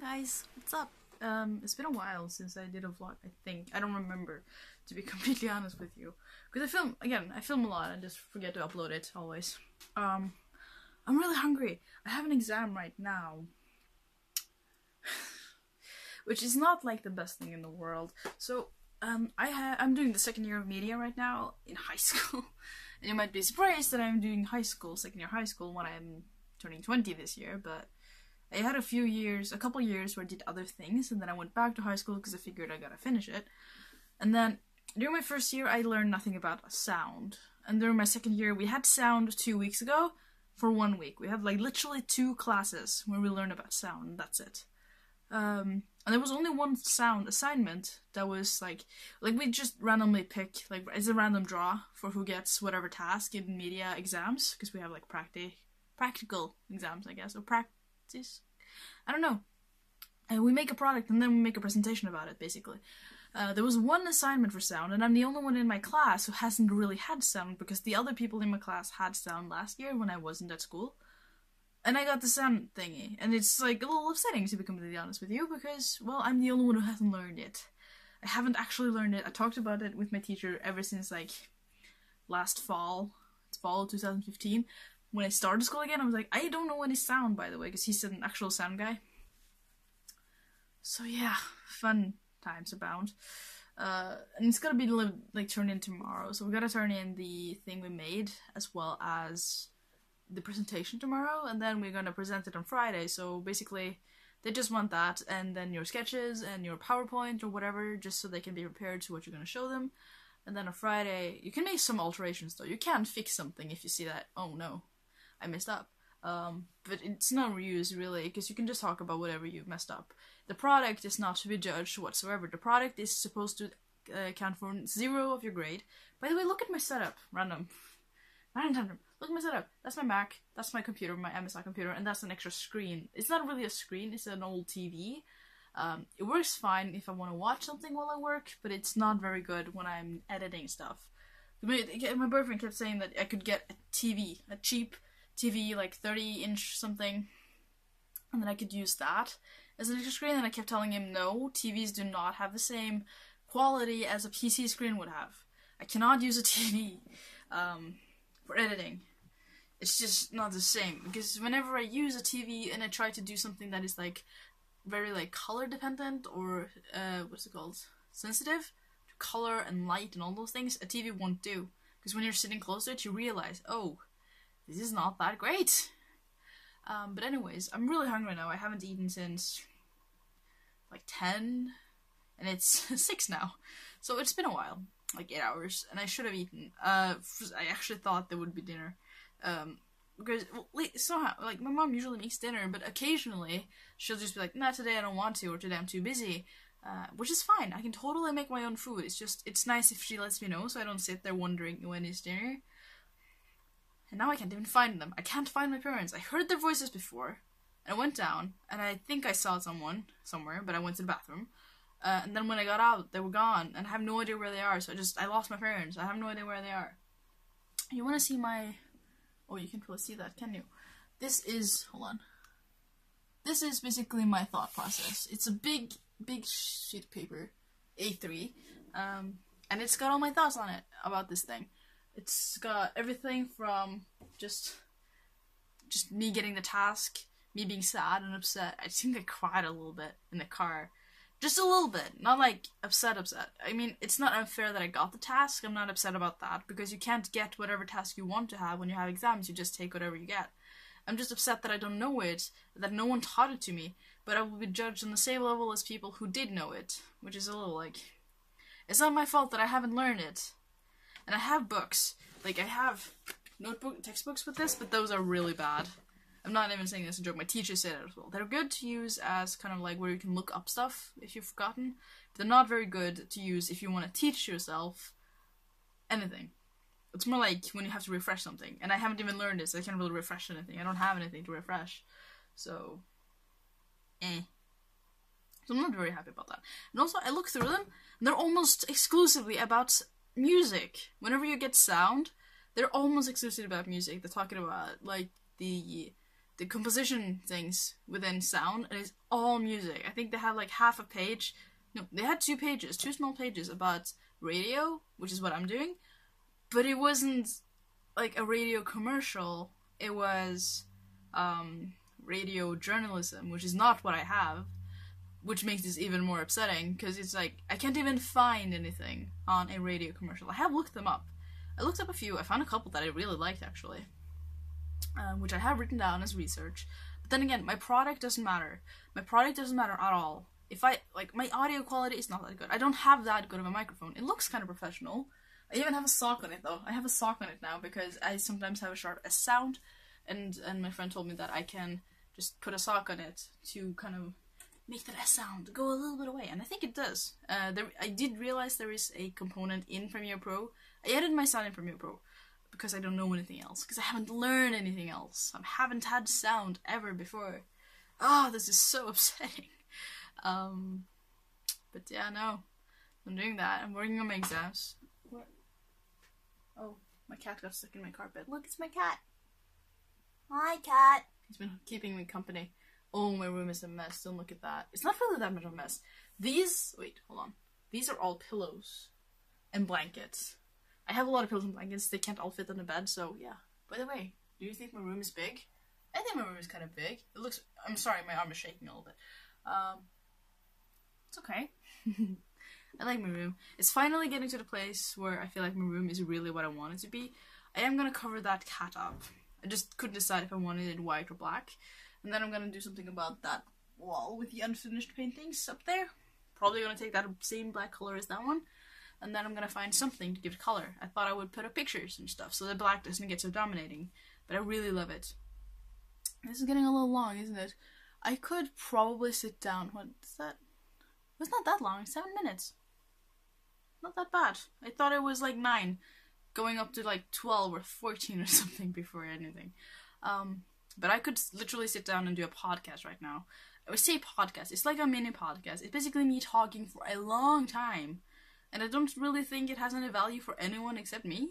Guys, what's up? Um, it's been a while since I did a vlog. I think I don't remember, to be completely honest with you, because I film again. I film a lot and just forget to upload it always. Um, I'm really hungry. I have an exam right now, which is not like the best thing in the world. So um, I ha- I'm doing the second year of media right now in high school, and you might be surprised that I'm doing high school, second year high school when I'm turning 20 this year, but I had a few years, a couple years where I did other things, and then I went back to high school because I figured I gotta finish it. And then during my first year, I learned nothing about sound. And during my second year, we had sound two weeks ago for one week. We had like literally two classes where we learned about sound. That's it. Um, and there was only one sound assignment that was like, like we just randomly pick like it's a random draw for who gets whatever task in media exams because we have like practi- practical exams, I guess, or practice this? I don't know. And we make a product and then we make a presentation about it, basically. Uh, there was one assignment for sound, and I'm the only one in my class who hasn't really had sound because the other people in my class had sound last year when I wasn't at school. And I got the sound thingy, and it's like a little upsetting to be completely honest with you because, well, I'm the only one who hasn't learned it. I haven't actually learned it. I talked about it with my teacher ever since like last fall. It's fall 2015 when I started school again, I was like, I don't know any sound, by the way, because he's an actual sound guy. So yeah, fun times abound. Uh, and it's gonna be like turned in tomorrow, so we gotta turn in the thing we made as well as the presentation tomorrow, and then we're gonna present it on Friday. So basically, they just want that, and then your sketches and your PowerPoint or whatever, just so they can be prepared to what you're gonna show them. And then on Friday, you can make some alterations though. You can fix something if you see that, oh no, I messed up. Um, but it's not reuse really, because you can just talk about whatever you've messed up. The product is not to be judged whatsoever. The product is supposed to uh, count for zero of your grade. By the way, look at my setup. Random. Random. Look at my setup. That's my Mac. That's my computer, my MSI computer, and that's an extra screen. It's not really a screen. It's an old TV. Um, it works fine if I want to watch something while I work, but it's not very good when I'm editing stuff. My, my boyfriend kept saying that I could get a TV, a cheap TV, like 30 inch something, and then I could use that as an extra screen. And I kept telling him, no, TVs do not have the same quality as a PC screen would have. I cannot use a TV um, for editing. It's just not the same because whenever I use a TV and I try to do something that is like very like color dependent or uh, what's it called sensitive to color and light and all those things, a TV won't do. Because when you're sitting close to it, you realize, oh, this is not that great. Um, but anyways, I'm really hungry now. I haven't eaten since like 10 and it's 6 now. So it's been a while, like 8 hours, and I should have eaten. Uh, I actually thought there would be dinner. Um, because well, somehow, like my mom usually makes dinner, but occasionally she'll just be like, "Nah, today I don't want to," or "Today I'm too busy," uh, which is fine. I can totally make my own food. It's just it's nice if she lets me know, so I don't sit there wondering when is dinner. And now I can't even find them. I can't find my parents. I heard their voices before. And I went down, and I think I saw someone somewhere, but I went to the bathroom. Uh, and then when I got out, they were gone, and I have no idea where they are. So I just I lost my parents. I have no idea where they are. You want to see my? Oh, you can probably see that, can you? This is hold on. This is basically my thought process. It's a big, big sheet of paper, A3, um, and it's got all my thoughts on it about this thing. It's got everything from just just me getting the task, me being sad and upset. I think I cried a little bit in the car. Just a little bit, not like upset, upset. I mean, it's not unfair that I got the task. I'm not upset about that because you can't get whatever task you want to have when you have exams. You just take whatever you get. I'm just upset that I don't know it, that no one taught it to me, but I will be judged on the same level as people who did know it, which is a little like. It's not my fault that I haven't learned it. And I have books. Like, I have notebook textbooks with this, but those are really bad. I'm not even saying this a joke. My teacher said it as well. They're good to use as kind of like where you can look up stuff if you've forgotten. But they're not very good to use if you want to teach yourself anything. It's more like when you have to refresh something. And I haven't even learned this. I can't really refresh anything. I don't have anything to refresh. So, eh. So I'm not very happy about that. And also, I look through them, and they're almost exclusively about music. Whenever you get sound, they're almost exclusive about music. They're talking about like the the composition things within sound, and it's all music. I think they had like half a page. No, they had two pages, two small pages about radio, which is what I'm doing, but it wasn't like a radio commercial. It was um, radio journalism, which is not what I have, which makes this even more upsetting because it's like I can't even find anything on a radio commercial. I have looked them up. I looked up a few. I found a couple that I really liked actually, um, which I have written down as research. But then again, my product doesn't matter. My product doesn't matter at all. If I like my audio quality is not that good. I don't have that good of a microphone. It looks kind of professional. I even have a sock on it though. I have a sock on it now because I sometimes have a sharp S sound, and and my friend told me that I can just put a sock on it to kind of make that sound go a little bit away, and I think it does. Uh, there, I did realize there is a component in Premiere Pro. I added my sound in Premiere Pro because I don't know anything else, because I haven't learned anything else. I haven't had sound ever before. Oh, this is so upsetting. Um, but yeah, no, I'm doing that. I'm working on my exams. What? Oh, my cat got stuck in my carpet. Look, it's my cat. Hi, cat. He's been keeping me company. Oh, my room is a mess. Don't look at that. It's not really that much of a mess. These, wait, hold on. These are all pillows and blankets. I have a lot of pillows and blankets. They can't all fit on the bed, so yeah. By the way, do you think my room is big? I think my room is kind of big. It looks. I'm sorry, my arm is shaking a little bit. Um, it's okay. I like my room. It's finally getting to the place where I feel like my room is really what I want it to be. I am gonna cover that cat up. I just couldn't decide if I wanted it white or black. And then I'm gonna do something about that wall with the unfinished paintings up there. Probably gonna take that same black color as that one. And then I'm gonna find something to give it color. I thought I would put up pictures and stuff so the black doesn't get so dominating. But I really love it. This is getting a little long, isn't it? I could probably sit down. What's that? It's not that long. Seven minutes. Not that bad. I thought it was like nine, going up to like twelve or fourteen or something before anything. Um, but I could literally sit down and do a podcast right now. I would say podcast. It's like a mini podcast. It's basically me talking for a long time, and I don't really think it has any value for anyone except me.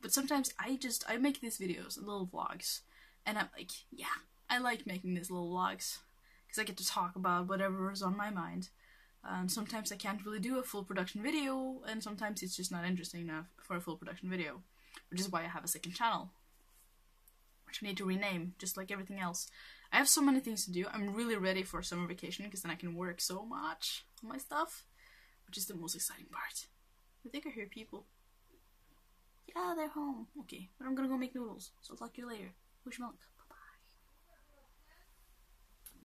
But sometimes I just I make these videos, little vlogs, and I'm like, yeah, I like making these little vlogs because I get to talk about whatever is on my mind. And sometimes I can't really do a full production video, and sometimes it's just not interesting enough for a full production video, which is why I have a second channel, I need to rename, just like everything else. I have so many things to do. I'm really ready for summer vacation because then I can work so much on my stuff, which is the most exciting part. I think I hear people. Yeah, they're home. Okay, but I'm gonna go make noodles, so I'll talk to you later. Wish milk.